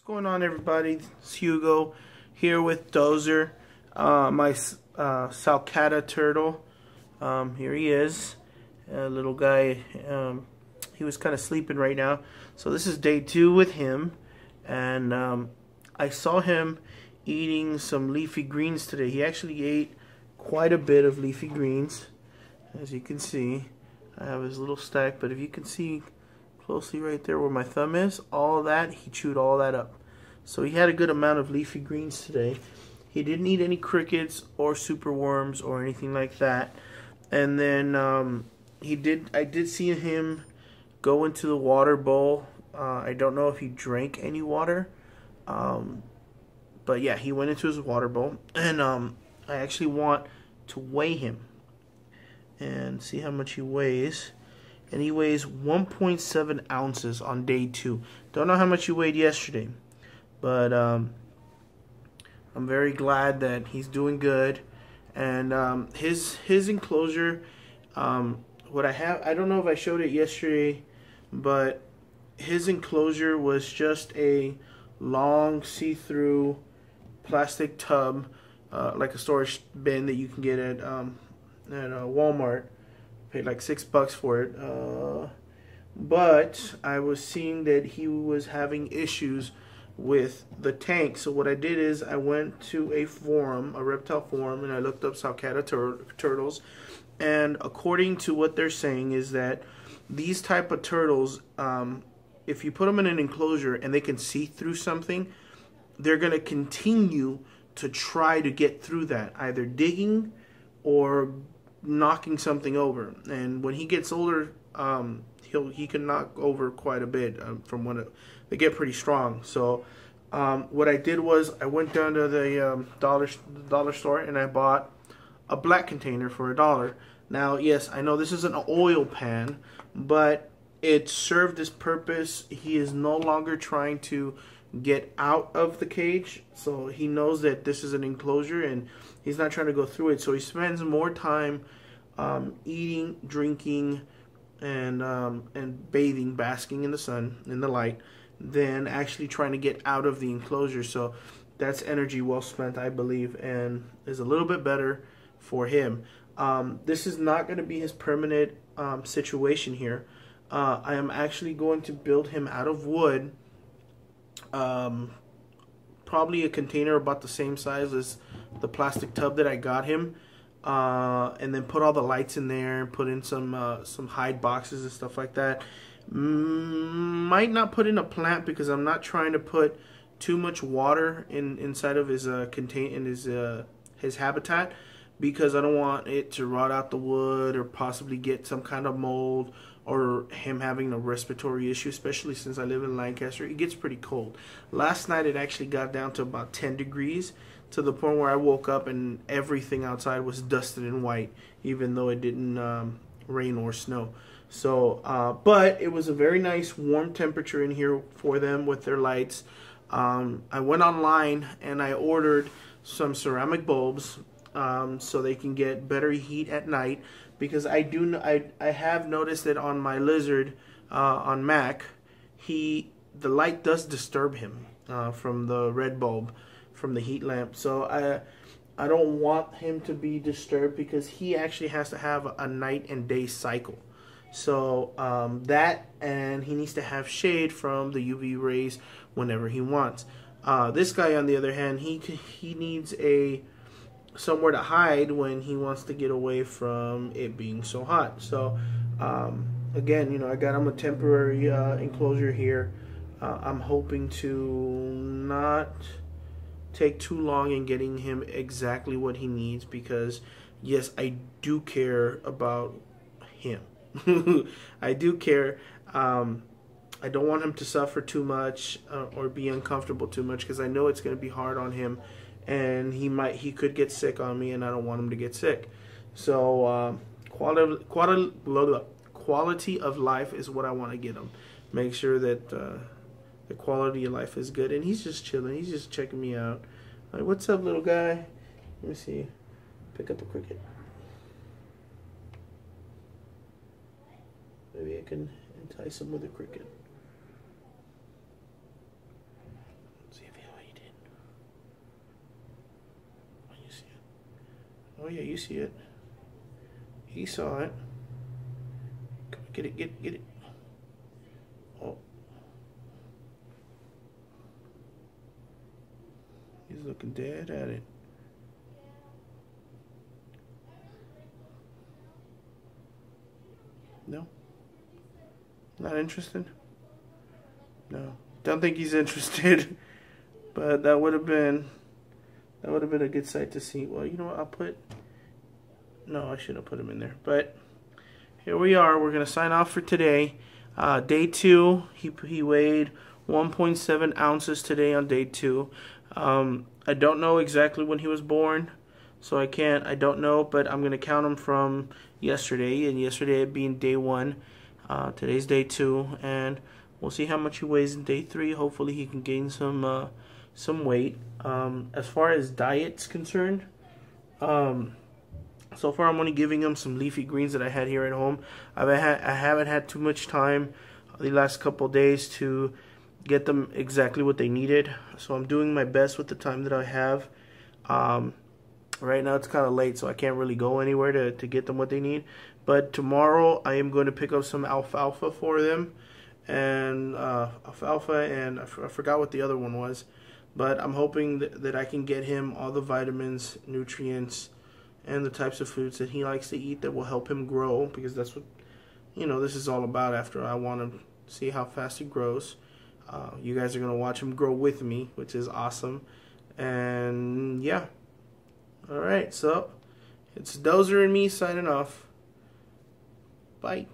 What's going on, everybody? It's Hugo here with Dozer, uh, my uh, Sulcata turtle. Um, here he is, a little guy. Um, he was kind of sleeping right now. So this is day two with him, and um, I saw him eating some leafy greens today. He actually ate quite a bit of leafy greens, as you can see. I have his little stack, but if you can see closely right there where my thumb is, all that, he chewed all that up. So he had a good amount of leafy greens today. He didn't eat any crickets or super worms or anything like that. And then um, he did. I did see him go into the water bowl. Uh, I don't know if he drank any water, um, but yeah, he went into his water bowl. And um, I actually want to weigh him and see how much he weighs and he weighs 1.7 ounces on day two. Don't know how much he weighed yesterday, but um, I'm very glad that he's doing good. And um, his his enclosure, um, what I have, I don't know if I showed it yesterday, but his enclosure was just a long see-through plastic tub, uh, like a storage bin that you can get at um, at uh, Walmart paid like six bucks for it. Uh, but I was seeing that he was having issues with the tank. So what I did is I went to a forum, a reptile forum, and I looked up Sulcata tur turtles. And according to what they're saying is that these type of turtles, um, if you put them in an enclosure and they can see through something, they're going to continue to try to get through that, either digging or knocking something over. And when he gets older, um, he'll he can knock over quite a bit um, from when it, they get pretty strong. So um, what I did was I went down to the um, dollar dollar store and I bought a black container for a dollar. Now, yes, I know this is an oil pan, but it served its purpose. He is no longer trying to get out of the cage, so he knows that this is an enclosure and he's not trying to go through it. So he spends more time um, eating, drinking, and um, and bathing, basking in the sun, in the light, than actually trying to get out of the enclosure. So that's energy well spent, I believe, and is a little bit better for him. Um, this is not going to be his permanent um, situation here. Uh, I am actually going to build him out of wood. Um, probably a container about the same size as the plastic tub that I got him. Uh, and then put all the lights in there, put in some uh, some hide boxes and stuff like that. Mm, might not put in a plant because I'm not trying to put too much water in inside of his uh, contain in his uh, his habitat because I don't want it to rot out the wood or possibly get some kind of mold or him having a respiratory issue, especially since I live in Lancaster. It gets pretty cold. Last night it actually got down to about 10 degrees to the point where I woke up and everything outside was dusted and white, even though it didn't um, rain or snow. So, uh, but it was a very nice warm temperature in here for them with their lights. Um, I went online and I ordered some ceramic bulbs um, so they can get better heat at night because I do I I have noticed that on my lizard uh, on Mac he the light does disturb him uh, from the red bulb from the heat lamp. So I I don't want him to be disturbed because he actually has to have a night and day cycle. So um, that and he needs to have shade from the UV rays whenever he wants. Uh, this guy on the other hand he he needs a somewhere to hide when he wants to get away from it being so hot. So, um, again, you know, I got him a temporary uh, enclosure here. Uh, I'm hoping to not take too long in getting him exactly what he needs because, yes, I do care about him. I do care. Um, I don't want him to suffer too much uh, or be uncomfortable too much because I know it's going to be hard on him and he might he could get sick on me, and I don't want him to get sick. So uh, quality quality quality of life is what I want to get him. Make sure that uh, the quality of life is good, and he's just chilling. He's just checking me out. Like, what's up, little guy? Let me see. Pick up a cricket. Maybe I can entice him with a cricket. Oh, yeah, you see it. He saw it. Get it, get, it, get it. Oh. He's looking dead at it. No? Not interested? No. Don't think he's interested. but that would have been that would have been a good sight to see. Well, you know what? I'll put no, I shouldn't have put him in there. But here we are. We're going to sign off for today. Uh, day two, he, he weighed 1.7 ounces today on day two. Um, I don't know exactly when he was born, so I can't, I don't know, but I'm going to count him from yesterday, and yesterday being day one. Uh, today's day two, and we'll see how much he weighs in day three. Hopefully he can gain some uh, some weight. Um, as far as diet's concerned, um, so far, I'm only giving them some leafy greens that I had here at home. I've had, I haven't had too much time the last couple days to get them exactly what they needed. So I'm doing my best with the time that I have. Um, right now it's kind of late, so I can't really go anywhere to, to get them what they need. But tomorrow I am going to pick up some alfalfa for them. And uh, alfalfa and I, forgot what the other one was. But I'm hoping that, that I can get him all the vitamins, nutrients, and the types of foods that he likes to eat that will help him grow because that's what you know this is all about after I want to see how fast he grows. Uh, you guys are going to watch him grow with me which is awesome. And yeah. Alright so it's Dozer and me signing off. Bye